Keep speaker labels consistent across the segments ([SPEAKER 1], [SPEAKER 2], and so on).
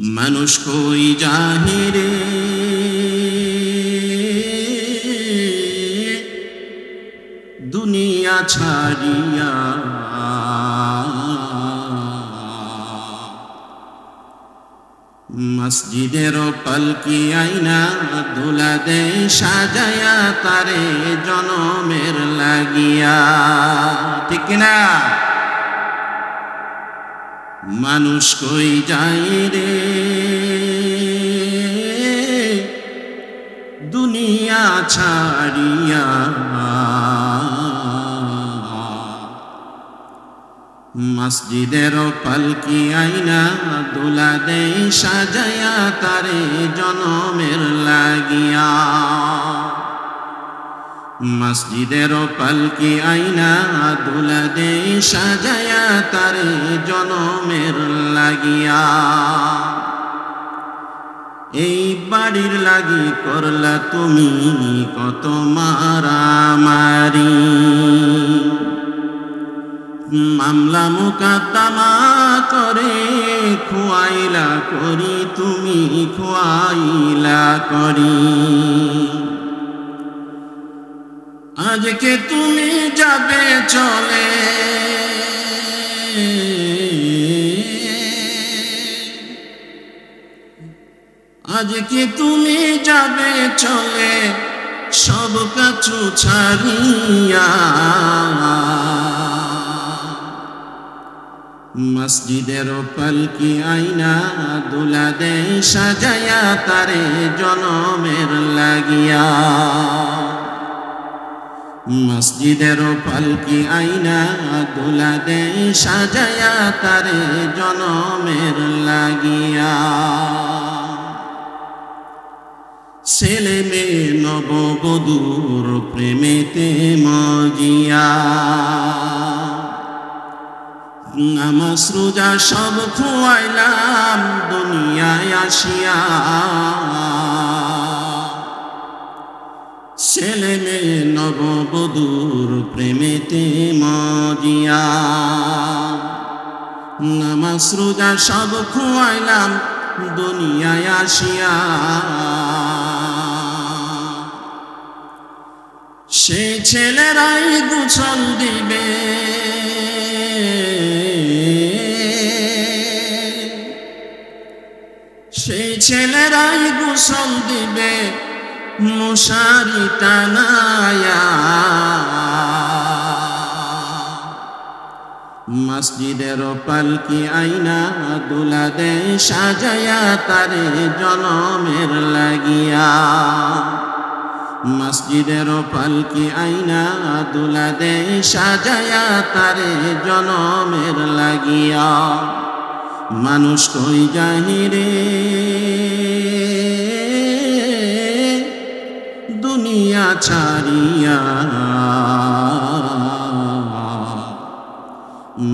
[SPEAKER 1] মানুষ কই জাহিরে দুনিয়া ছাড়িয়া মসজিদের পালকি আইনা দুলা দে সাজায়া তারে জনমের লাগিয়া। ঠিক না মানুষ কই যাই রে? দুনিয়া ছাড়িয়া মসজিদের পালকি আইনা দুলা দে সাজায়া তারে জনমের লাগিয়া। মসজিদের পালকি আইনা দুলা দে সাজায়া তারে জনমের লাগিয়া। এই বাড়ির লাগি করলা তুমি কত মারামারি মামলা মুকাদ্দমা করে খুয়াইলা করি, তুমি খুয়াইলা করি। আজকে তুমি যাবে চলে। আজকে তুমি যাবে চলে, সব কাছু ছাড়িয়া। মসজিদের পালকি আইনা দুলা দে সাজায়া তারে জনমের লাগিয়া। মসজিদের পালকি আইনা দুলা দে সাজায়া তারে জনমের লাগিয়া। ছেলে মেয়ে নববধূর প্রেমেতে মজিয়া। রোজা সব খুয়াইলাম দুনিয়ায় আসিয়া। ছেলে মেয়ে নববধূর প্রেমেতে মজিয়া। নামাজ সব খুয়াইলাম দুনিয়ায় আসিয়া। সে ছেলেরাই গুছল দিবে। সেই ছেলেরাই গোসল দিবে। মশারি টানায়া। মসজিদের পালকি আইনা দুলা দে সাজায়া তারে জনমের লাগিয়া। মসজিদের পালকি আইনা দুলা দে সাজায়া তারে জনমের লাগিয়া। মানুষ কই জানি ছাড়িয়া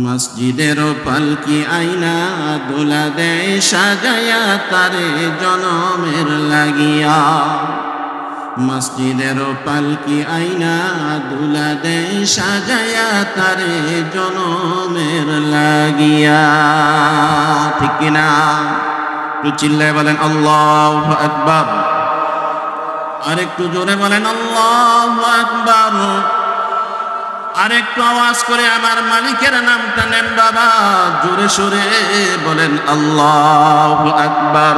[SPEAKER 1] মসজিদের পালকি আইনা দোলা দেয় সাজায়া তারে জনমের লাগিয়া। মসজিদের পালকি আইনা দুলা দে সাজায়া তারে জনমের লাগিয়া। ঠিক কিনা? চিল্লায় বলেন, আল্লাহ আকবর। আর একটু জোরে বলেন, আল্লাহ আকবার। আরেকটু আওয়াজ করে আমার মালিকের নামটা নেন বাবা, জোরে সোরে বলেন, আল্লাহ আকবর।